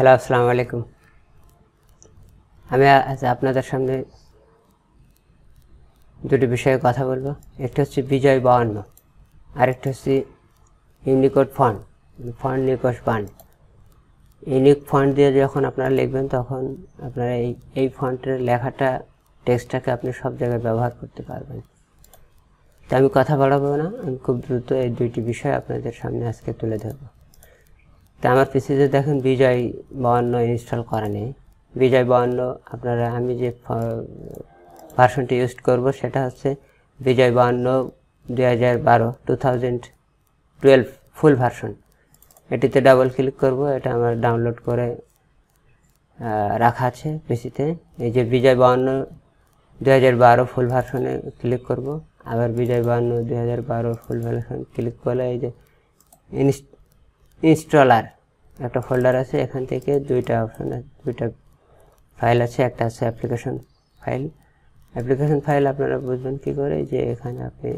Hello আসসালামু আলাইকুম আমি আজ আপনাদের সামনে দুটি বিষয়ে কথা বলব। একটি হচ্ছে বিজয় বাউন্ন, আরেকটি হচ্ছে Unicode font font Nikosh font unique font দিয়ে যখন আপনারা লিখবেন, তখন আপনারা এই এই ফন্টের লেখাটা, টেক্সটটাকে আপনি সব জায়গায় ব্যবহার করতে পারবেন। তো আমি কথা বাড়াবো না, আমি খুব দ্রুত এই দুইটি বিষয় আপনাদের সামনে আজকে তুলে ধরবো। তা আমার পিসিতে দেখেন বিজয় বাউন্ন ইনস্টল করা নেই। বিজয় বাউন্ন, আপনারা, আমি যে ভার্সনটি ইউজ করব সেটা হচ্ছে বিজয় বাউন্ন দুই হাজার বারো two thousand twelve full version এটিতে ডাবল ক্লিক করব, এটা আমার ডাউনলোড করে রাখা আছে পিসিতে। এই যে বিজয় বাউন্ন দুই হাজার বারো ফুল ভার্সনে ক্লিক করব, আবার বিজয় বাউন্ন দুই হাজার বারো ফুল ভার্সন ক্লিক করলে এই যে ইনস্ট ইনস্টলার একটা ফোল্ডার আছে, এখান থেকে দুইটা অপশন দুইটা ফাইল আছে, একটা আছে অ্যাপ্লিকেশন ফাইল অ্যাপ্লিকেশন ফাইল আপনারা বুঝবেন কী করে? যে এখানে আপনি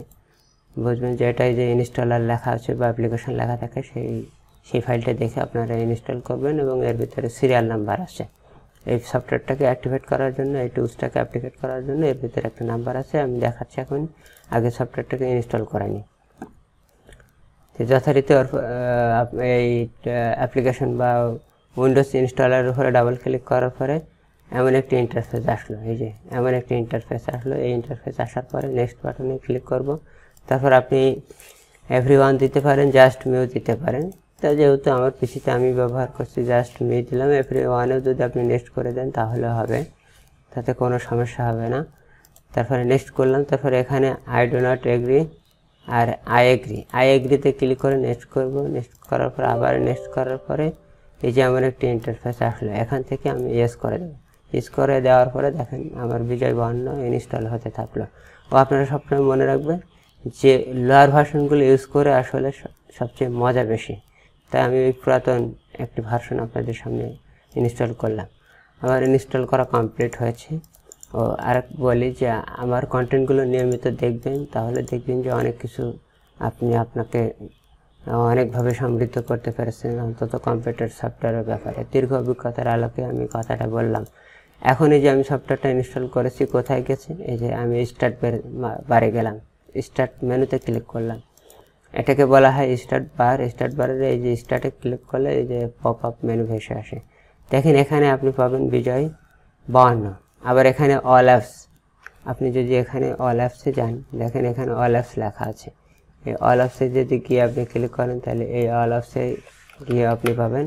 বুঝবেন যে এটাই যে ইনস্টলার লেখা আছে বা অ্যাপ্লিকেশন লেখা থাকে, সেই সেই ফাইলটা দেখে আপনারা ইনস্টল করবেন এবং এর ভিতরে সিরিয়াল নাম্বার আছে। এই সফটওয়্যারটাকে অ্যাক্টিভেট করার জন্য, এই টুলসটাকে অ্যাক্টিভেট করার জন্য এর ভিতরে একটা নাম্বার আছে, আমি দেখাচ্ছি এখন। আগে সফটওয়্যারটাকে ইনস্টল করাইনি যথারীতি এই অ্যাপ্লিকেশন বা উইন্ডোজ ইনস্টলারের উপরে ডাবল ক্লিক করার পরে এমন একটি ইন্টারফেস আসলো। এই যে এমন একটি ইন্টারফেস আসলো। এই ইন্টারফেস আসার পরে নেক্সট বাটনে ক্লিক করব। তারপর আপনি এভরি ওয়ান দিতে পারেন জাস্ট মিউ দিতে পারেন। তা যেহেতু আমার পিসিতে আমি ব্যবহার করছি জাস্ট মিউ দিলাম। এভরি ওয়ানেও যদি আপনি নেক্সট করে দেন তাহলে হবে। তাতে কোনো সমস্যা হবে না। তারপরে নেক্সট করলাম। তারপরে এখানে আই ডো নট এগ্রি আর আই এগ্রি আই এগ্রিতে ক্লিক করে নেক্সট করব। নেক্সট করার পর আবার নেক্সট করার পরে এই যে আমার একটি ইন্টারফেস আসলো, এখান থেকে আমি ইয়েস করে দেবো। ইয়েস করে দেওয়ার পরে দেখেন আমার বিজয় বাহান্ন ইনস্টল হতে থাকল। ও আপনারা সবসময় মনে রাখবেন যে লোয়ার ভার্সনগুলো ইউজ করে আসলে সবচেয়ে মজা বেশি। তাই আমি ওই পুরাতন একটি ভার্সন আপনাদের সামনে ইনস্টল করলাম। আমার ইনস্টল করা কমপ্লিট হয়েছে। ও আর বলি যে আমার কন্টেন্টগুলো নিয়মিত দেখবেন, তাহলে দেখবেন যে অনেক কিছু আপনি আপনাকে অনেকভাবে সমৃদ্ধ করতে পেরেছেন, অন্তত কম্পিউটার সফটওয়্যারের ব্যাপারে। দীর্ঘ অভিজ্ঞতার আলোকে আমি কথাটা বললাম। এখন এই যে আমি সফটওয়্যারটা ইনস্টল করেছি, কোথায় গেছে? এই যে আমি স্টার্ট বারে গেলাম। স্টার্ট মেনুতে ক্লিক করলাম। এটাকে বলা হয় স্টার্ট বার স্টার্ট বারের এই যে স্টার্টে ক্লিক করলে এই যে পপ আপ মেনু ভেসে আসে। দেখেন এখানে আপনি পাবেন বিজয় বাহান্ন আবার এখানে অল অ্যাপস আপনি যদি এখানে অল অ্যাপসে যান, দেখেন এখানে অল অ্যাপস লেখা আছে। এই অল অ্যাপসে যদি গিয়ে আপনি ক্লিক করেন, তাহলে এই অল অ্যাপসে গিয়ে আপনি পাবেন,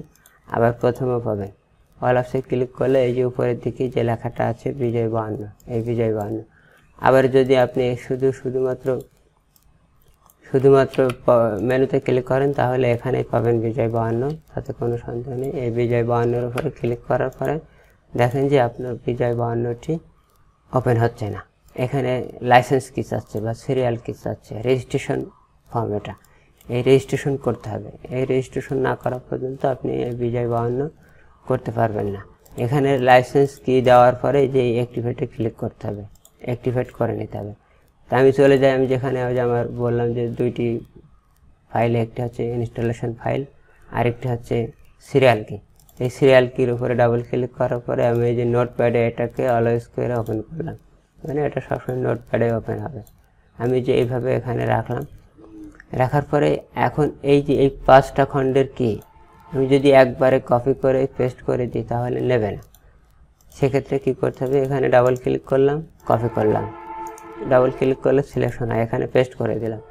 আবার প্রথমে পাবেন। অল অ্যাপসে ক্লিক করলে এই যে উপরের দিকে যে লেখাটা আছে, বিজয় বাহান্ন, এই বিজয় বাহান্ন। আবার যদি আপনি শুধু শুধুমাত্র শুধুমাত্র মেনুতে ক্লিক করেন, তাহলে এখানেই পাবেন বিজয় বাহান্ন, তাতে কোনো সন্দেহ নেই। এই বিজয় বাহান্নর উপরে ক্লিক করার পরে দেখেন যে আপনার বিজয় বাহান্নটি ওপেন হচ্ছে না। এখানে লাইসেন্স কি চাচ্ছে বা সিরিয়াল কি চাচ্ছে রেজিস্ট্রেশন ফর্ম এটা। এই রেজিস্ট্রেশন করতে হবে। এই রেজিস্ট্রেশন না করা পর্যন্ত আপনি বিজয় বাহান্ন করতে পারবেন না। এখানে লাইসেন্স কি দেওয়ার পরে যে অ্যাক্টিভেটে ক্লিক করতে হবে অ্যাক্টিভেট করে নিতে হবে। তা আমি চলে যাই, আমি যেখানে ওই যে আমার বললাম যে দুইটি ফাইল একটি হচ্ছে ইনস্টলেশন ফাইল আরেকটি হচ্ছে সিরিয়াল কি এই সিরিয়াল কির উপরে ডাবল ক্লিক করার পরে আমি এই যে নোট প্যাডে এটাকে অলওয়েজ করে ওপেন করলাম। মানে এটা সবসময় নোট প্যাডে ওপেন হবে। আমি যে এইভাবে এখানে রাখলাম। রাখার পরে এখন এই যে এই পাঁচটা খণ্ডের কি আমি যদি একবারে কপি করে পেস্ট করে দিই, তাহলে নেবে না। সেক্ষেত্রে কী করতে হবে? এখানে ডাবল ক্লিক করলাম কপি করলাম। ডাবল ক্লিক করলে সিলেকশন হয়। এখানে পেস্ট করে দিলাম।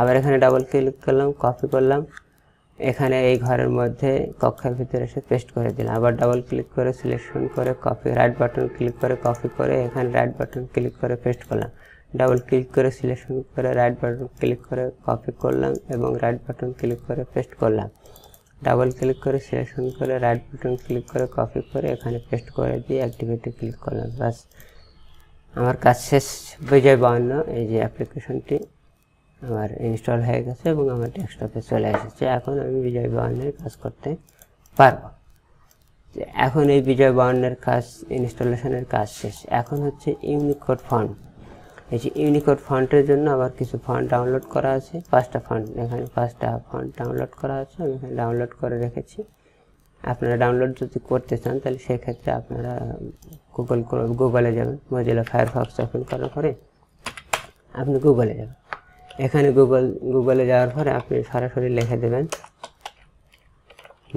আবার এখানে ডাবল ক্লিক করলাম কপি করলাম। এখানে এই ঘরের মধ্যে কক্ষের ভিতরে এসে পেস্ট করে দিলাম। আবার ডাবল ক্লিক করে সিলেকশন করে কপি রাইট বাটন ক্লিক করে কপি করে এখানে রাইট বাটন ক্লিক করে পেস্ট করলাম। ডাবল ক্লিক করে সিলেকশন করে রাইট বাটন ক্লিক করে কপি করলাম এবং রাইট বাটন ক্লিক করে পেস্ট করলাম। ডাবল ক্লিক করে সিলেকশন করে রাইট বাটন ক্লিক করে কপি করে এখানে পেস্ট করে দিয়ে অ্যাক্টিভিটি ক্লিক করলাম। বাস আমার কাজ শেষ। বিজয় বাহান্ন এই যে অ্যাপ্লিকেশনটি আমার ইনস্টল হয়ে গেছে এবং আমার ডেস্কটপে চলে এসেছে। এখন আমি বিজয় বাহান্নের কাজ করতে পারব। এখন এই বিজয় বাহান্নের কাজ ইনস্টলেশনের কাজ শেষ। এখন হচ্ছে ইউনিকোড ফন্ট এই যে ইউনিকোড ফন্টের জন্য আবার কিছু ফন্ট ডাউনলোড করা আছে। পাঁচটা ফন্ট এখানে পাঁচটা ফন্ট ডাউনলোড করা আছে। আমি এখানে ডাউনলোড করে রেখেছি। আপনারা ডাউনলোড যদি করতে চান, তাহলে সেক্ষেত্রে আপনারা গুগল গুগলে যাবেন। মজিলা ফায়ারফক্স ওপেন করার পরে আপনি গুগলে যাবেন। এখানে গুগল গুগলে যাওয়ার পরে আপনি সরাসরি লিখে দেবেন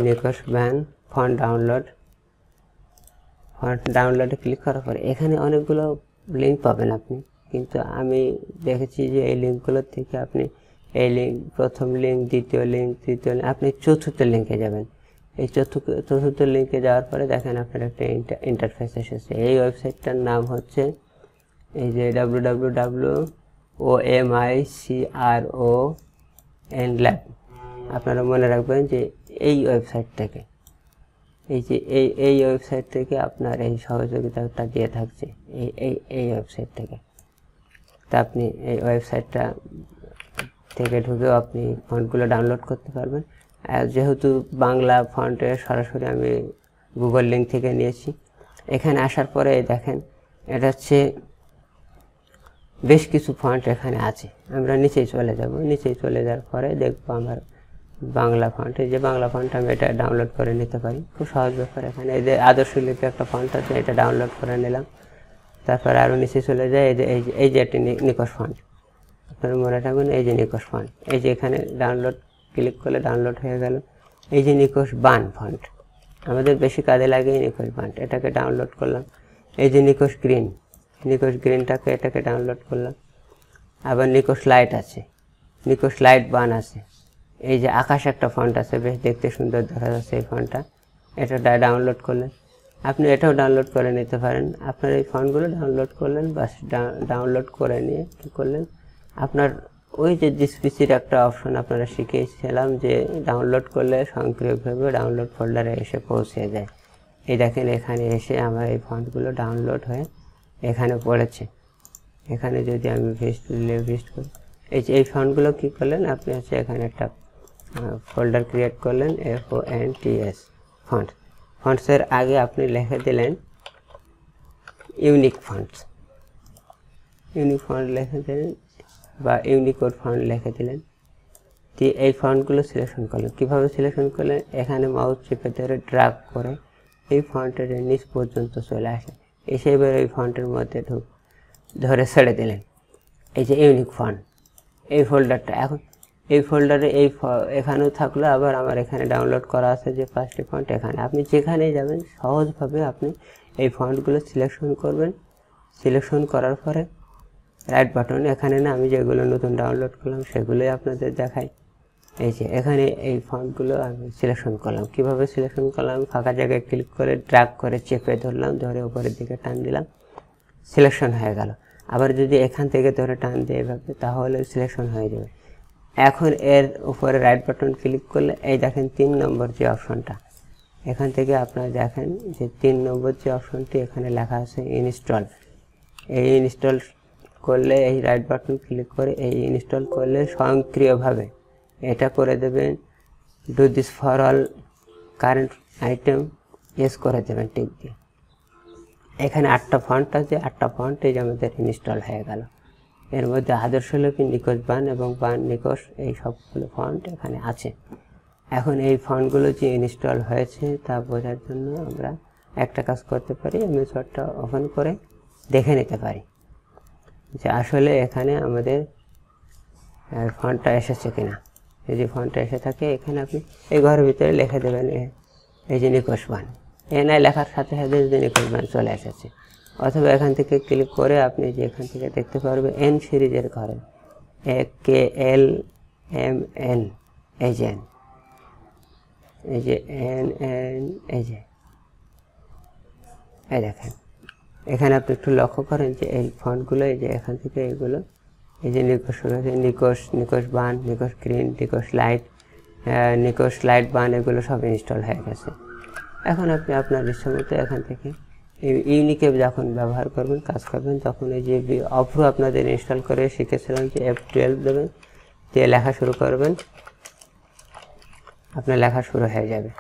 Nikosh Ban font download font ডাউনলোডে ক্লিক করার পরে এখানে অনেকগুলো লিঙ্ক পাবেন আপনি। কিন্তু আমি দেখেছি যে এই লিঙ্কগুলোর থেকে আপনি এই লিঙ্ক প্রথম লিঙ্ক দ্বিতীয় লিঙ্ক তৃতীয় লিঙ্ক আপনি চতুর্থ লিঙ্কে যাবেন। এই চতুর্থ চতুর্থ লিঙ্কে যাওয়ার পরে দেখেন আপনার একটা ইন্টারফেস এসেছে। এই ওয়েবসাইটটার নাম হচ্ছে এই যে W W W O M I C R O N lab আপনারা মনে রাখবেন যে এই ওয়েবসাইট থেকে, এই যে এই এই ওয়েবসাইট থেকে আপনার এই সহযোগিতাটা দিয়ে থাকছে, এই এই এই ওয়েবসাইট থেকে। তা আপনি এই ওয়েবসাইটটা থেকে ঢুকেও আপনি ফন্টগুলো ডাউনলোড করতে পারবেন। আর যেহেতু বাংলা ফন্টে সরাসরি আমি গুগল লিঙ্ক থেকে নিয়েছি, এখানে আসার পরে দেখেন, এটা হচ্ছে বেশ কিছু ফন্ট এখানে আছে। আমরা নিচেই চলে যাব। নিচেই চলে যাওয়ার পরে দেখব আমার বাংলা ফন্টে যে বাংলা ফন্ট আমি এটা ডাউনলোড করে নিতে পারি। খুব সহজ ব্যাপার এখানে। এই যে আদর্শ লিপি একটা ফন্ট আছে, এটা ডাউনলোড করে নিলাম। তারপরে আরও নিচে চলে যায় এই যে এই যে এই যে একটি নিকশ ফন্ট আপনার মনে রাখবেন, এই যে নিকশ ফন্ট এই যে এখানে ডাউনলোড ক্লিক করলে ডাউনলোড হয়ে গেল। এই যে নিকশ বান ফন্ট আমাদের বেশি কাজে লাগে এই নিকশ বান। এটাকে ডাউনলোড করলাম। এই যে নিকশ গ্রিন নিকশ গ্রিনটাকে এটাকে ডাউনলোড করলাম। আবার নিকশ লাইট আছে। নিকশ লাইট বান আছে। এই যে আকাশ একটা ফন্ট আছে, বেশ দেখতে সুন্দর দেখা যাচ্ছে এই ফন্টটা এটা ডাউনলোড করলেন। আপনি এটাও ডাউনলোড করে নিতে পারেন। আপনার এই ফন্টগুলো ডাউনলোড করলেন, বাস ডাউনলোড করে নিয়ে কী করলেন? আপনার ওই যে ডিসপিসির একটা অপশন আপনারা শিখিয়েছিলাম যে ডাউনলোড করলে স্বয়ংক্রিয়ভাবে ডাউনলোড ফোল্ডারে এসে পৌঁছে যায়। এই দেখেন এখানে এসে আমার এই ফন্টগুলো ডাউনলোড হয়ে এখানে পড়েছে। এখানে যদি আমি ভিস্ট ভিস্ট করি, এই যে, এই ফন্টগুলো কী করলেন? আপনি হচ্ছে এখানে একটা ফোল্ডার ক্রিয়েট করলেন F O N T S font ফন্টসের আগে আপনি লিখে দিলেন ইউনিক ফন্টস ইউনিক ফন্ট লিখে দিলেন, বা ইউনিকোড ফন্ট লিখে দিলেন। দিয়ে এই ফন্টগুলো সিলেকশন করলেন। কীভাবে সিলেকশন করলেন? এখানে মাউস চেপে ধরে ড্রাগ করে এই ফন্টের নিচ পর্যন্ত চলে আসে। এসে এবার এই ফন্টের মধ্যে ঢুক ধরে ছেড়ে দিলেন। এই যে ইউনিক ফন্ট এই ফোল্ডারটা এখন এই ফোল্ডারে এই এখানেও থাকল, আবার আমার এখানে ডাউনলোড করা আছে যে পাঁচটি ফন্ট এখানে। আপনি যেখানেই যাবেন, সহজভাবে আপনি এই ফন্টগুলো সিলেকশন করবেন। সিলেকশন করার পরে রাইট বাটন এখানে না আমি যেগুলো নতুন ডাউনলোড করলাম, সেগুলোই আপনাদের দেখাই। এই যে, এখানে এই ফন্টগুলো আমি সিলেকশন করলাম। কীভাবে সিলেকশন করলাম? ফাঁকা জায়গায় ক্লিক করে ড্রাগ করে চেপে ধরলাম, ধরে উপরের দিকে টান দিলাম সিলেকশন হয়ে গেল। আবার যদি এখান থেকে ধরে টান দিয়ে এভাবে, তাহলে সিলেকশন হয়ে যাবে। এখন এর উপরে রাইট বাটন ক্লিক করলে, এই দেখেন তিন নম্বর যে অপশনটা এখান থেকে আপনারা দেখেন যে তিন নম্বর যে অপশনটি এখানে লেখা আছে ইনস্টল এই ইনস্টল করলে, এই রাইট বাটন ক্লিক করে, এই ইনস্টল করলে স্বয়ংক্রিয়ভাবে এটা করে দেবেন। Do this for all current items করে দেবেন টিক দিয়ে। এখানে আটটা ফন্ট আছে, আটটা ফন্ট এই যে আমাদের ইনস্টল হয়ে গেল। এর মধ্যে আদর্শ আদর্শলিপি নিকোষ বান এবং বান নিকোষ এই সবগুলো ফন্ট এখানে আছে। এখন এই ফন্টগুলো যে ইনস্টল হয়েছে তা বোঝার জন্য আমরা একটা কাজ করতে পারি এমএসওয়ার্ডটা ওপেন করে দেখে নিতে পারি। যে আসলে এখানে আমাদের ফন্টটা এসেছে কিনা। যদি ফন্টটা এসে থাকে, এখানে আপনি এই ঘরের ভিতরে লিখে দেবেন এই যে নিকোষ বান। এনআই লেখার সাথে সাথে যে নিকোষ বান চলে এসেছে। অথবা এখান থেকে ক্লিক করে আপনি যে এখান থেকে দেখতে পারবেন এন সিরিজের ঘরে। এ, কে, এল, এম, এন, এই যে এন। এই যে এন এন, এই যে। এই দেখেন। এখানে আপনি একটু লক্ষ্য করেন যে এই ফন্টগুলো এই যে এখান থেকে এইগুলো এই যে নিকোষ রয়েছে Nikosh Nikosh Ban, Nikosh green Nikosh light Nikosh light Ban এগুলো সব ইনস্টল হয়ে গেছে। এখন আপনি আপনার ইচ্ছা মতো এখান থেকে ইউনিকে যখন ব্যবহার করবেন, কাজ করবেন, তখন এই যে অফ্রো আপনাদের ইনস্টল করে শিখেছিলাম যে এফ টুয়েলভ দেবেন, দিয়ে লেখা শুরু করবেন। আপনার লেখা শুরু হয়ে যাবে।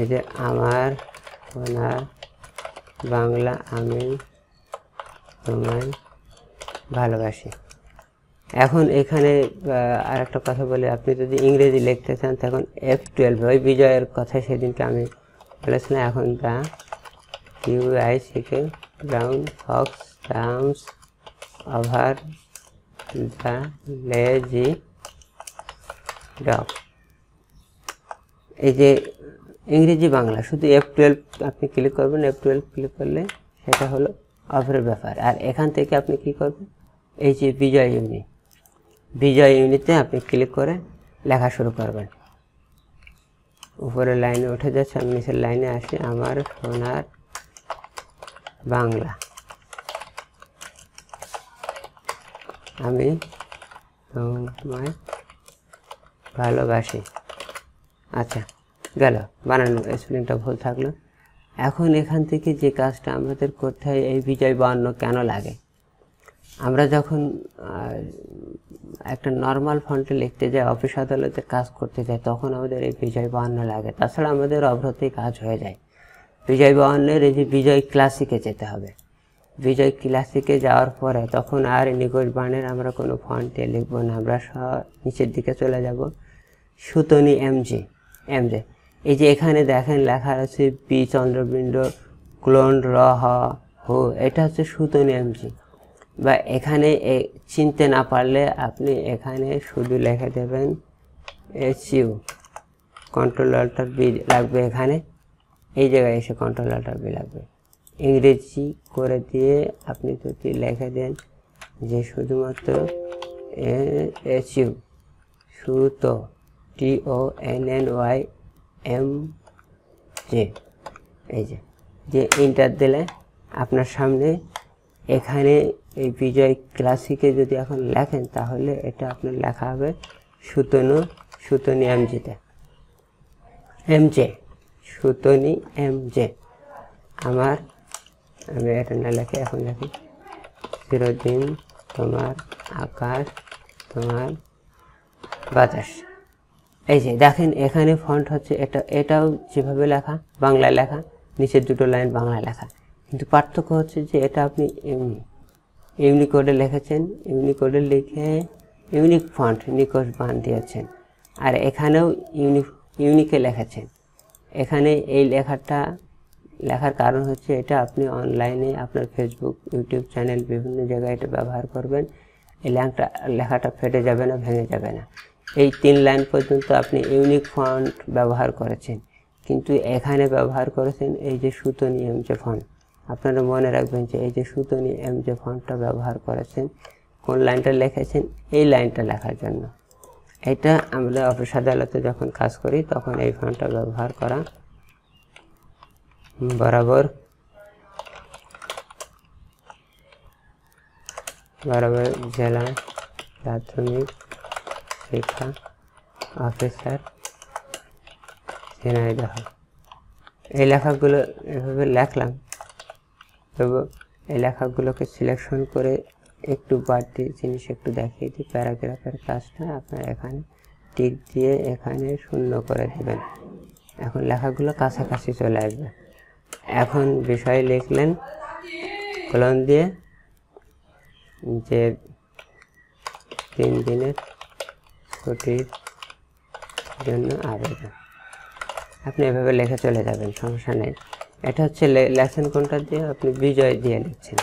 এই যে আমার, ওনার, বাংলা, আমি তোমায় ভালোবাসি। এখন এখানে আর একটা কথা বলি, আপনি যদি ইংরেজি লিখতে চান, তখন এফ টুয়েলভ ওই বিজয়ের কথা সেদিনকে আমি বলেছিলাম, এখন the quick brown fox jumps over the lazy dog এই যে ইংরেজি বাংলা, শুধু এফ টুয়েলভ আপনি ক্লিক করবেন এফ টুয়েলভ ক্লিক করলে সেটা হলো অফের ব্যাপার। আর এখান থেকে আপনি কি করবেন? এই যে বিজয় ইউনি বিজয় ইউনিতে আপনি ক্লিক করে লেখা শুরু করবেন। উপরের লাইনে উঠে যাচ্ছে, আমি নিচের লাইনে আসি, আমার সোনার বাংলা। আমি তোমায় ভালোবাসি। আচ্ছা গেল। বানানো স্পেলিংটা ভুল থাকল। এখন এখান থেকে যে কাজটা আমাদের করতে হয়, এই বিজয় বান্ন কেন লাগে? আমরা যখন একটা নর্মাল ফন্টে লিখতে যাই অফিস আদালতে কাজ করতে যাই, তখন আমাদের এই বিজয় বাহান্ন লাগে। তাছাড়া আমাদের অভ্রতেই কাজ হয়ে যায়। বিজয় বাহান্নের এই যে বিজয় ক্লাসিকে যেতে হবে। বিজয় ক্লাসিকে যাওয়ার পরে তখন আর নিকট বানের আমরা কোনো ফন্টে লিখব না। আমরা নিচের দিকে চলে যাব। সুতনি এমজি এমজে এই যে এখানে দেখেন লেখা আছে পি চন্দ্রবিন্দ ক্লোন র হ হো, এটা হচ্ছে সুতনি এমজি। বা এখানে চিনতে না পারলে আপনি এখানে শুধু লিখে দেবেন S U control alt B লাগবে এখানে। এই জায়গায় এসে কন্ট্রোল অল্টার বি লাগবে। ইংরেজি করে দিয়ে আপনি যদি লিখে দেন যে শুধুমাত্র এস ইউ সুতো, T O N N Y M J এই যে যে ইন্টার দিলে আপনার সামনে এখানে এই বিজয় ক্লাসিকে যদি এখন লেখেন, তাহলে এটা আপনার লেখা হবে সুতনু, সুতনি এম জিতে M J Sutonny M J আমার, আমি এটা না লেখে এখন লেখি। চিরদিন তোমার আকাশ, তোমার বাতাস। এই যে দেখেন, এখানে ফন্ট হচ্ছে এটা এটাও যেভাবে লেখা বাংলা লেখা, নিচের দুটো লাইন বাংলা লেখা। কিন্তু পার্থক্য হচ্ছে যে এটা আপনি এমনি ইউনিকোডে লিখেছেন, ইউনিকোডে লিখে ইউনিক ফন্ট নিকোষ বান দিয়েছেন। আর এখানেও ইউনিক ইউনিকে লিখেছেন। এখানে এই লেখাটা, লেখার কারণ হচ্ছে এটা আপনি অনলাইনে আপনার ফেসবুক ইউটিউব চ্যানেল বিভিন্ন জায়গায় এটা ব্যবহার করবেন। এই ল্যাংটা, লেখাটা ফেটে যাবে না, ভেঙে যাবে না। এই তিন লাইন পর্যন্ত আপনি ইউনিক ফন্ট ব্যবহার করেছেন। কিন্তু এখানে ব্যবহার করেছেন এই যে সুতনি এম যে ফন্ট। আপনারা মনে রাখবেন যে এই যে সুতনি এম যে ফন্টটা ব্যবহার করেছেন, কোন লাইনটা লিখেছেন? এই লাইনটা লেখার জন্য। এটা আমরা অফিস আদালতে যখন কাজ করি, তখন এই ফন্টটা ব্যবহার করা বরাবর বরাবর জেলা, প্রাথমিক শিক্ষা অফিসার, ঝিনাইদহ। এই লেখাগুলো এভাবে লেখলাম। তবু এই লেখাগুলোকে সিলেকশন করে একটু বাড়তি জিনিস একটু দেখিয়ে দিই। প্যারাগ্রাফের কাজটা আপনার এখানে টিক দিয়ে এখানে শূন্য করে দেবেন। এখন লেখাগুলো কাছাকাছি চলে আসবে। এখন বিষয় লিখলেন কলম দিয়ে যে তিন দিনের ছুটির জন্য আবেদন। আপনি এভাবে লেখে চলে যাবেন, সমস্যা নেই। এটা হচ্ছে লেসন কোনটা দিয়ে? আপনি বিজয় দিয়ে লিখছেন।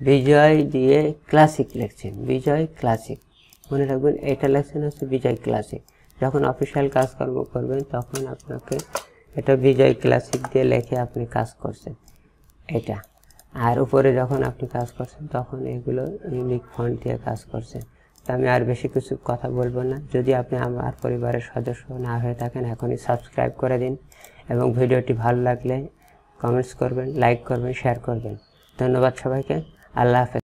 বিজয় দিয়ে ক্লাসিক লিখছেন। বিজয় ক্লাসিক মনে রাখবেন, এটা লেখছেন হচ্ছে বিজয় ক্লাসিক যখন অফিসিয়াল কাজকর্ম করবেন, তখন আপনাকে এটা বিজয় ক্লাসিক দিয়ে লেখে আপনি কাজ করছেন। এটা। আর উপরে যখন আপনি কাজ করছেন, তখন এগুলো ইউনিক ফন্ট দিয়ে কাজ করছেন। আমি আর বেশি কিছু কথা বলব না। যদি আপনি আমার পরিবারের সদস্য না হয়ে থাকেন, এখনই সাবস্ক্রাইব করে দিন এবং ভিডিওটি ভালো লাগলে কমেন্টস করবেন লাইক করবেন শেয়ার করবেন। ধন্যবাদ সবাইকে। আল্লাহ হাফেজ।